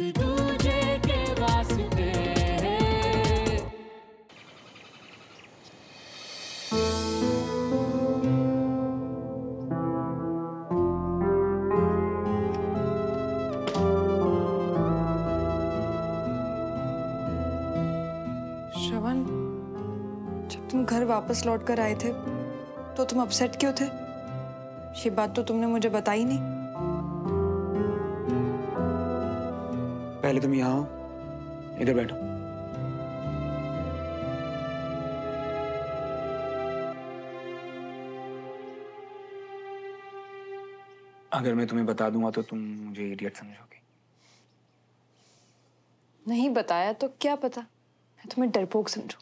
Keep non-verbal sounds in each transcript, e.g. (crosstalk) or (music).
श्रवण, जब तुम घर वापस लौट कर आए थे तो तुम अपसेट क्यों थे? ये बात तो तुमने मुझे बताई नहीं। पहले तुम यहाँ आओ। इधर बैठो। अगर मैं तुम्हें बता दूँगा तो तुम मुझे इडियट समझोगे। नहीं बताया तो क्या पता? मैं तुम्हें डरपोक समझू।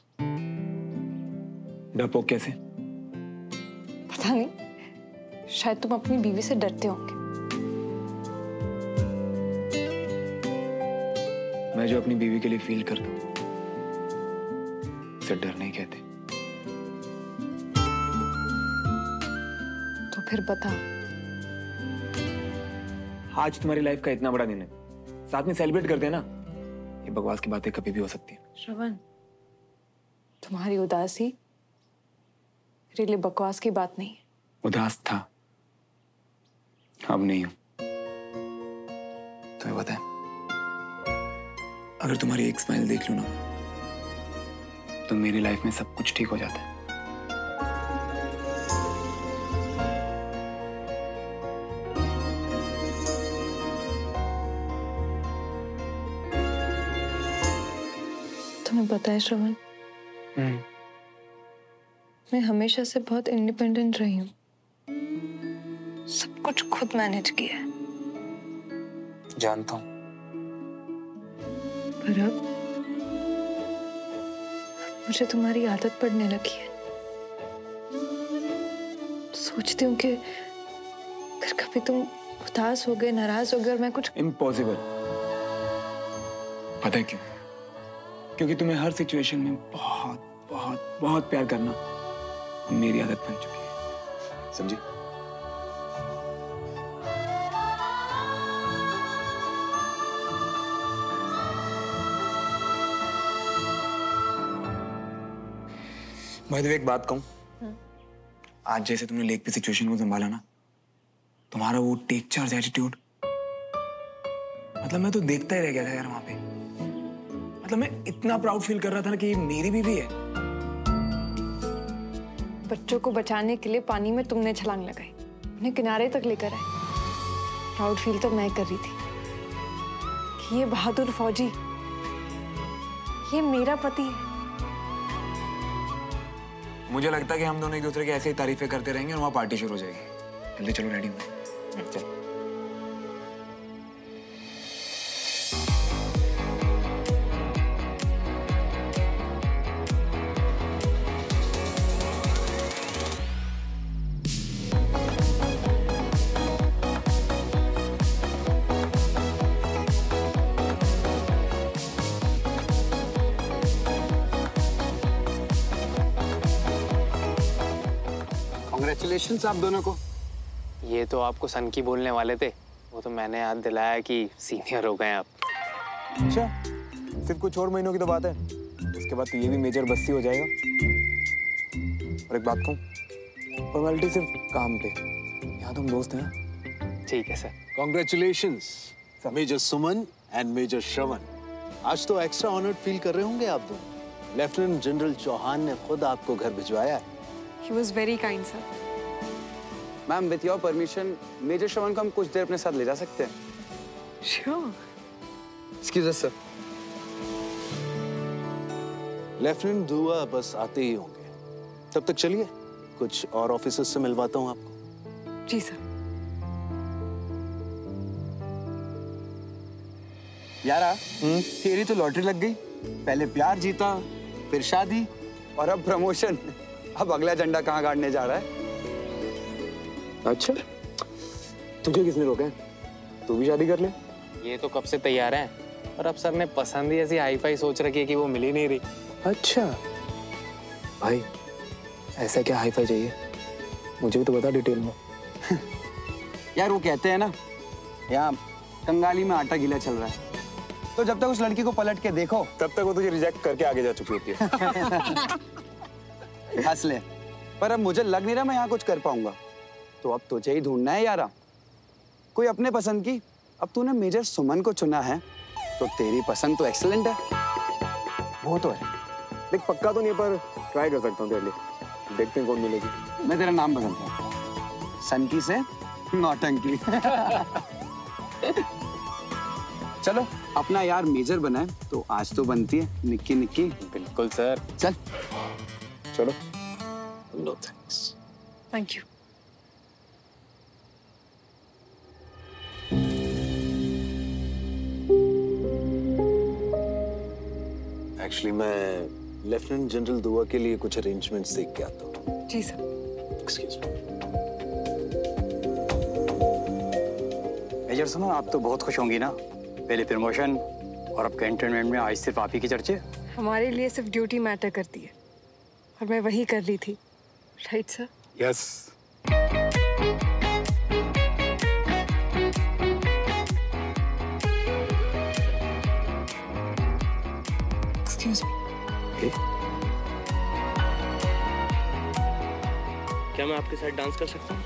डरपोक कैसे? पता नहीं शायद तुम अपनी बीवी से डरते होंगे। मैं जो अपनी बीवी के लिए फील करता हूँ उसे डर नहीं कहते। तो फिर बता। आज तुम्हारी लाइफ का इतना बड़ा दिन है साथ में सेलिब्रेट करते हैं ना। ये बकवास की बातें कभी भी हो सकती है। श्रवण तुम्हारी उदासी मेरे लिए बकवास की बात नहीं है। उदास था। अब नहीं हूँ। तुम्हें है अगर तुम्हारी एक स्माइल देख लूँ ना तो मेरी लाइफ में सब कुछ ठीक हो जाता है। तुम्हें पता है श्रवण? हम्म, मैं हमेशा से बहुत इंडिपेंडेंट रही हूँ। सब कुछ खुद मैनेज किया है। जानता हूँ। पर अब मुझे तुम्हारी आदत पड़ने लगी है। सोचती हूँ कि अगर कभी तुम उदास हो गए, नाराज़ हो गए और मैं कुछ इम्पॉसिबल पता है क्यों? क्योंकि तुम्हें हर सिचुएशन में बहुत बहुत बहुत प्यार करना मेरी आदत बन चुकी है। समझी? भाई एक बात कहूँ। आज जैसे तुमने लेक पे सिचुएशन को संभाला ना तुम्हारा वो टेक चार्ज एटीट्यूड मतलब मैं तो देखता ही रह गया था यार वहाँ पे। मतलब मैं इतना प्राउड फील कर रहा था ना कि ये मेरी बीवी है। बच्चों को बचाने के लिए पानी में तुमने छलांग लगाई उन्हें किनारे तक लेकर आए। प्राउड फील तो मैं कर रही थी कि ये बहादुर फौजी ये मेरा पति है। मुझे लगता है कि हम दोनों एक दूसरे की ऐसे ही तारीफें करते रहेंगे और वहाँ पार्टी शुरू हो जाएगी। जल्दी चलो रेडी हो। चल। कॉन्ग्रेचुलेशन आप दोनों को। ये तो आपको सन की बोलने वाले थे। वो तो मैंने याद दिलाया कि सीनियर हो गए आप। अच्छा सिर्फ़ कुछ और महीनों की तो बात है। उसके बाद तो ये भी मेजर बस्ती हो जाएगा। और एक बात कहूँ फॉर्मेलिटी सिर्फ़ काम पे। यहाँ तो हम दोस्त हैं। ठीक है sir congratulation major Suman and major Shravan आज तो एक्स्ट्रा ऑनर्ड फील कर रहे होंगे आप दोनों लेफ्टिनेंट जनरल चौहान ने खुद आपको घर भिजवाया है। He was very kind sir ma'am with your permission major Shravan को हम कुछ देर अपने साथ ले जा सकते हैं। श्योर एक्सक्यूज सर लेफ्टिनेंट दुआ बस आते ही होंगे। तब तक चलिए। कुछ और ऑफिसर्स से मिलवाता हूँ आपको। जी सर यारा तेरी तो लॉटरी लग गई। पहले प्यार जीता फिर शादी और अब प्रमोशन अब अगला झंडा कहाँ गाड़ने जा रहा है? अच्छा तुझे किसने रोका है? तू भी शादी कर ले। ये तो कब से तैयार है? और अब सर ने पसंद ही ऐसी हाई फाई सोच रखी है कि वो मिल ही नहीं रही। अच्छा भाई ऐसा क्या हाई फाई चाहिए? मुझे भी तो बता डिटेल में। यार वो कहते हैं ना यहाँ कंगाली में आटा गीला चल रहा है। तो जब तक उस लड़की को पलट के देखो तब तक वो तुझे रिजेक्ट करके आगे जा चुकी होती है। (laughs) हंस ले। पर अब मुझे लग नहीं रहा मैं यहाँ कुछ कर पाऊँगा। तो अब तुझे ही ढूंढना है यारा। कोई अपने पसंद की? अब तूने मेजर सुमन को चुना है तो तेरी पसंद तो एक्सलेंट है। वो तो है। देख पक्का तो नहीं पर ट्राई कर सकता हूँ तेरे लिए। देखते हैं कौन मिलेगी। मैं तेरा नाम बदलता हूँ। सनकी से नौटंकी (laughs) चलो अपना यार मेजर बना है तो आज तो बनती है। निक्की निक्की। बिल्कुल सर चल। चलो। No thanks thank you actually मैं लेफ्टिनेंट जनरल दुआ के लिए कुछ अरेंजमेंट्स देख के आता हूँ। जी सर। एक्सक्यूज मी मेजर सुनो आप तो बहुत खुश होंगी ना। पहले प्रमोशन और अब कैंटोनमेंट में आज सिर्फ़ आप ही की चर्चे। हमारे लिए सिर्फ़ ड्यूटी मैटर करती है। और मैं वही कर रही थी। राइट सर यस एक्सक्यूज क्या मैं आपके साथ डांस कर सकता हूँ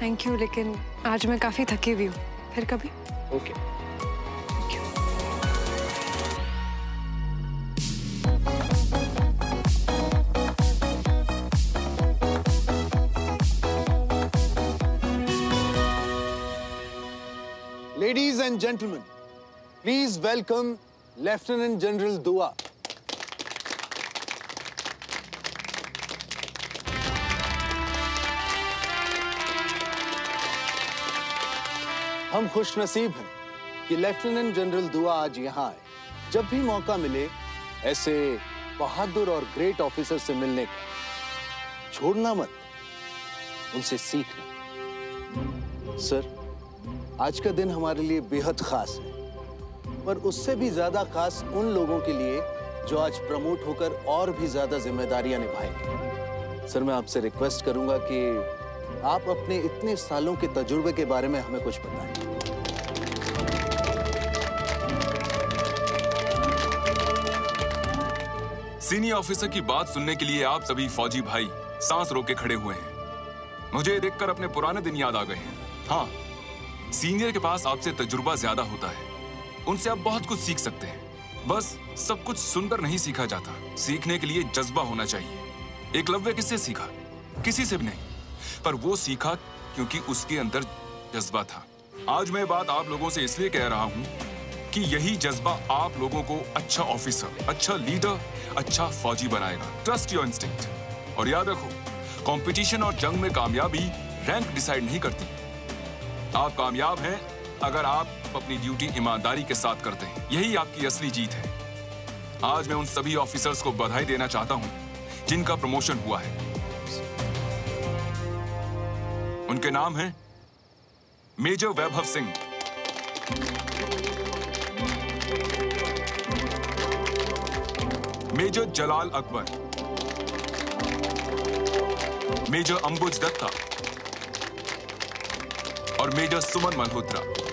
थैंक यू लेकिन आज मैं काफ़ी थकी हुई हूँ फिर कभी okay okay. Ladies and gentlemen, please welcome Lieutenant General Dua. हम खुश नसीब हैं कि लेफ्टिनेंट जनरल दुआ आज यहाँ आए। जब भी मौका मिले, ऐसे बहादुर और ग्रेट ऑफिसर से मिलने का, छोड़ना मत। उनसे सीखना। सर, आज का दिन हमारे लिए बेहद खास है, पर उससे भी ज़्यादा खास उन लोगों के लिए जो आज प्रमोट होकर और भी ज़्यादा जिम्मेदारियाँ निभाएँगे। सर, मैं आपसे रिक्वेस्ट करूँगा कि आप अपने इतने सालों के तजुर्बे के बारे में हमें कुछ बताएँ। सीनियर ऑफिसर की बात सुनने के लिए आप सभी फौजी भाई सांस रोके खड़े हुए हैं। मुझे देखकर अपने पुराने दिन याद आ गए हैं। हाँ सीनियर के पास आपसे तजुर्बा ज़्यादा होता है। उनसे आप बहुत कुछ सीख सकते हैं। बस सब कुछ सुनकर नहीं सीखा जाता। सीखने के लिए जज्बा होना चाहिए। एकलव्य किससे सीखा? किसी से भी नहीं। पर वो सीखा क्योंकि उसके अंदर जज्बा था। आज मैं बात आप लोगों से इसलिए कह रहा हूँ कि यही जज्बा आप लोगों को अच्छा ऑफिसर अच्छा लीडर अच्छा फौजी बनाएगा। ट्रस्ट योर इंस्टिंक्ट और याद रखो कंपटीशन और जंग में कामयाबी रैंक डिसाइड नहीं करती। आप कामयाब हैं अगर आप अपनी ड्यूटी ईमानदारी के साथ करते हैं। यही आपकी असली जीत है। आज मैं उन सभी ऑफिसर्स को बधाई देना चाहता हूँ जिनका प्रमोशन हुआ है। उनके नाम हैं major Vaibhav Singh. Major Jalal Akbar. Major Ambuj Datta. और major Suman Malhotra.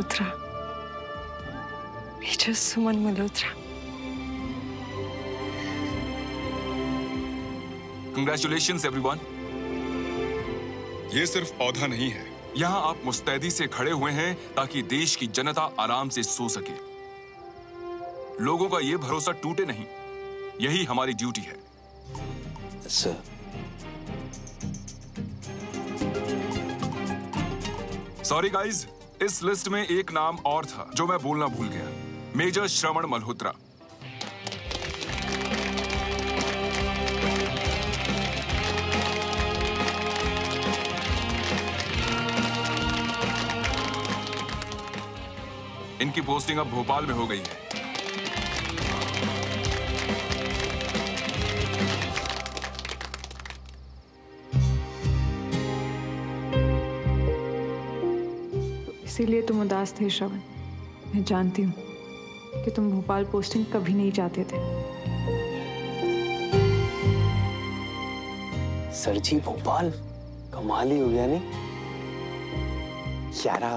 Malhotra major Suman Malhotra congratulation everyone ये सिर्फ़ पौधा नहीं है। यहाँ आप मुस्तैदी से खड़े हुए हैं ताकि देश की जनता आराम से सो सके। लोगों का ये भरोसा टूटे नहीं। यही हमारी ड्यूटी है। सर सॉरी गाइस इस लिस्ट में एक नाम और था, जो मैं बोलना भूल गया। मेजर श्रवण मल्होत्रा। इनकी पोस्टिंग अब भोपाल में हो गई है। इसीलिए तुम उदास थे श्रवण। मैं जानती हूँ कि तुम भोपाल पोस्टिंग कभी नहीं चाहते थे। सर जी भोपाल? कमाल ही हो गया नहीं? यारा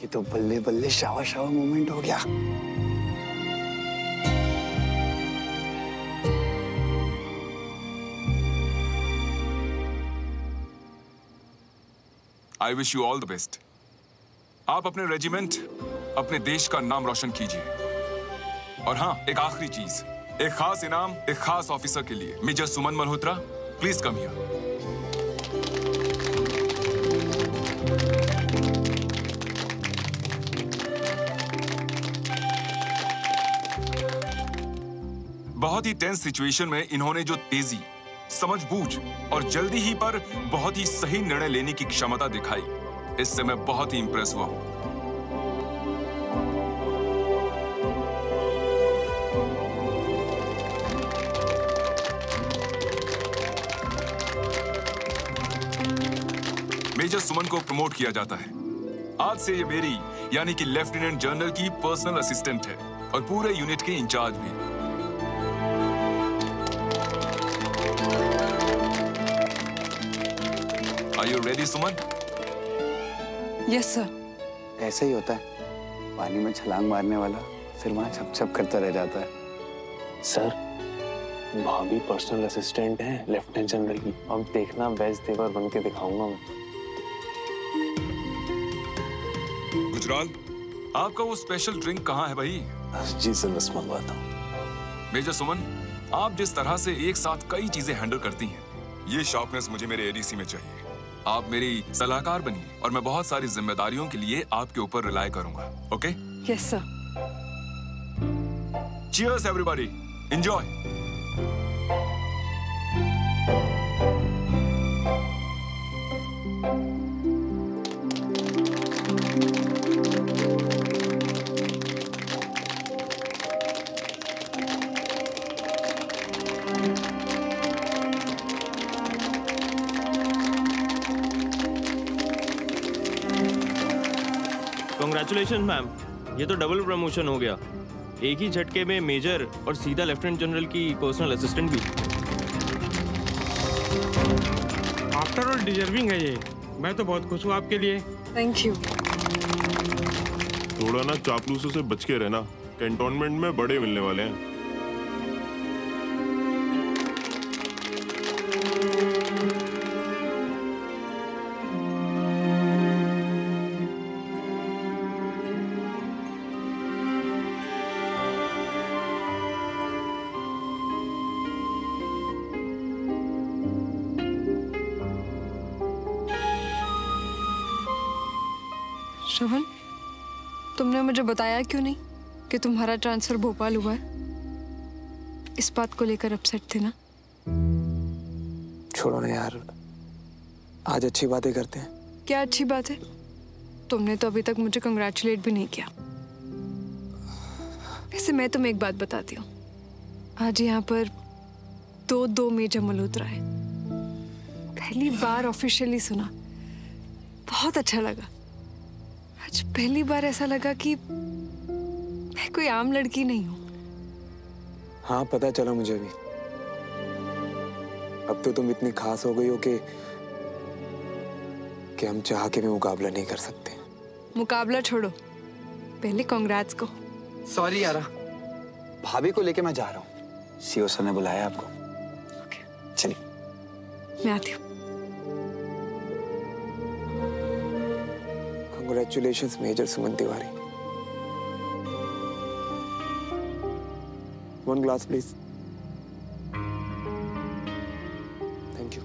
कि तो बल्ले बल्ले शावा शावा मोमेंट हो गया। I wish you all the best आप अपने रेजिमेंट अपने देश का नाम रोशन कीजिए। और हाँ एक आखिरी चीज़। एक खास इनाम, एक खास ऑफिसर के लिए। Major Suman Malhotra please come here बहुत ही टेंस सिचुएशन में इन्होंने जो तेज़ी, समझबूझ और जल्दी ही पर बहुत ही सही निर्णय लेने की क्षमता दिखाई। इससे मैं बहुत ही इंप्रेस हुआ हूँ। मेजर सुमन को प्रमोट किया जाता है। आज से ये मेरी यानी कि लेफ्टिनेंट जनरल की पर्सनल असिस्टेंट है और पूरे यूनिट के इंचार्ज भी Are you ready, Suman? Yes sir ऐसे ही होता है। पानी में छलांग मारने वाला फिर वहाँ छप छप करता रह जाता है। सर भाभी पर्सनल असिस्टेंट हैं लेफ्टिनेंट जनरल की। अब देखना बेस्ट देवर बन के दिखाऊँगा मैं। गुजराल आपका वो स्पेशल ड्रिंक कहाँ है भाई? जी सर बस मंगवाता हूँ। मेजर सुमन आप जिस तरह से एक साथ कई चीज़ें हैंडल करती हैं ये शार्पनेस मुझे मेरे एडीसी में चाहिए। आप मेरी सलाहकार बनिए और मैं बहुत सारी जिम्मेदारियों के लिए आपके ऊपर रिलाय करूँगा okay yes sir cheers everybody enjoy congratulation ma'am ये तो डबल प्रमोशन हो गया। एक ही झटके में मेजर और सीधा लेफ्टिनेंट जनरल की पर्सनल असिस्टेंट भी। आफ्टर ऑल डिजर्विंग है ये। मैं तो बहुत खुश हूँ आपके लिए। थैंक यू थोड़ा ना चापलूसों से बच के रहना। कैंटोनमेंट में बड़े मिलने वाले हैं। श्रवण तुमने मुझे बताया क्यों नहीं कि तुम्हारा ट्रांसफ़र भोपाल हुआ है? इस बात को लेकर अपसेट थे ना? छोड़ो ना यार। आज अच्छी बातें करते हैं। क्या अच्छी बात है? तुमने तो अभी तक मुझे कंग्रेचुलेट भी नहीं किया। वैसे मैं तुम्हें एक बात बताती हूँ। आज यहाँ पर दो दो मेजर मल्होत्रा है। पहली बार ऑफिशियली सुना। बहुत अच्छा लगा। आज पहली बार ऐसा लगा कि मैं कोई आम लड़की नहीं हूँ। हाँ पता चला मुझे भी। अब तो तुम इतनी खास हो गई हो कि कि हम चाह के भी मुकाबला नहीं कर सकते। मुकाबला छोड़ो। पहले कांग्रेस को। सॉरी यारा। भाभी को लेके मैं जा रहा हूँ। सीओ सर ने बुलाया आपको। Okay. चलिए। मैं आती हूँ। Congratulations, Major Suman Tiwari. One glass, please. Thank you.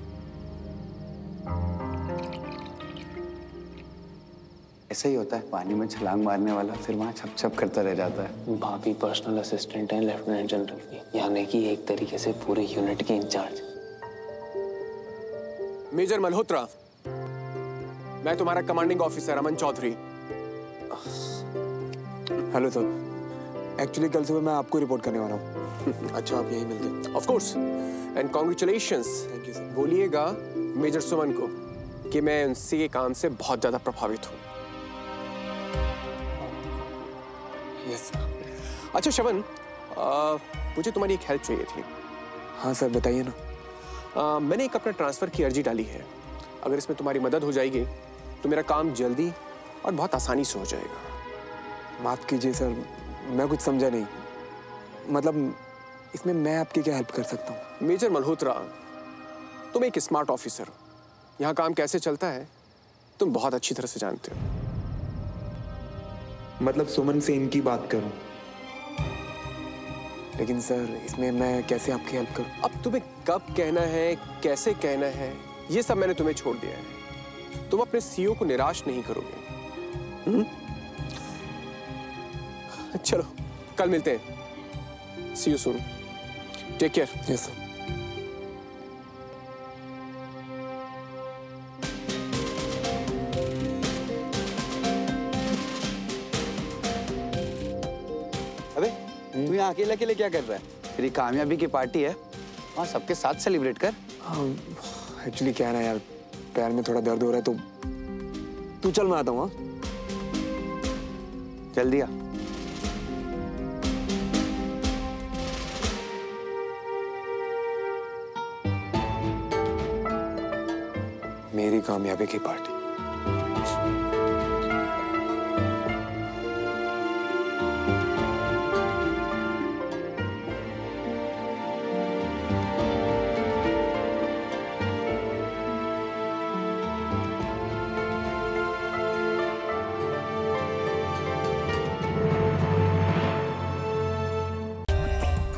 ऐसे ही होता है पानी में छलांग मारने वाला फिर वहाँ छप छप करता रह जाता है भाभी पर्सनल असिस्टेंट हैं लेफ्टिनेंट जनरल की यानी कि एक तरीके से पूरे यूनिट के इंचार्ज मेजर मल्होत्रा मैं तुम्हारा commanding officer Aman Chaudhary. Hello sir actually कल सुबह मैं आपको रिपोर्ट करने वाला हूँ। (laughs) अच्छा आप यहीं मिलते of course and congratulations thank you sir बोलिएगा मेजर सुमन को कि मैं उनसे के काम से बहुत ज़्यादा प्रभावित हूँ। यस अच्छा शवन आ, मुझे तुम्हारी एक हेल्प चाहिए थी। हाँ सर बताइए ना। आ, मैंने एक अपना ट्रांसफ़र की अर्जी डाली है। अगर इसमें तुम्हारी मदद हो जाएगी तो मेरा काम जल्दी और बहुत आसानी से हो जाएगा। माफ़ कीजिए सर मैं कुछ समझा नहीं। मतलब इसमें मैं आपकी क्या हेल्प कर सकता हूँ? मेजर मल्होत्रा तुम एक स्मार्ट ऑफिसर हो। यहाँ काम कैसे चलता है तुम बहुत अच्छी तरह से जानते हो। मतलब सुमन से इनकी बात करूँ? लेकिन सर इसमें मैं कैसे आपकी हेल्प करूँ? अब तुम्हें कब कहना है कैसे कहना है ये सब मैंने तुम्हें छोड़ दिया है। तुम अपने सीईओ को निराश नहीं करोगे। हम्म? चलो कल मिलते हैं। See you soon take care yes sir अबे तू यहाँ अकेले अकेले क्या कर रहा है? तेरी कामयाबी की पार्टी है। हाँ सबके साथ सेलिब्रेट कर। एक्चुअली क्या है ना यार पैर में थोड़ा दर्द हो रहा है तो तू चल, मैं आता हूँ चल दिया। मेरी कामयाबी की party.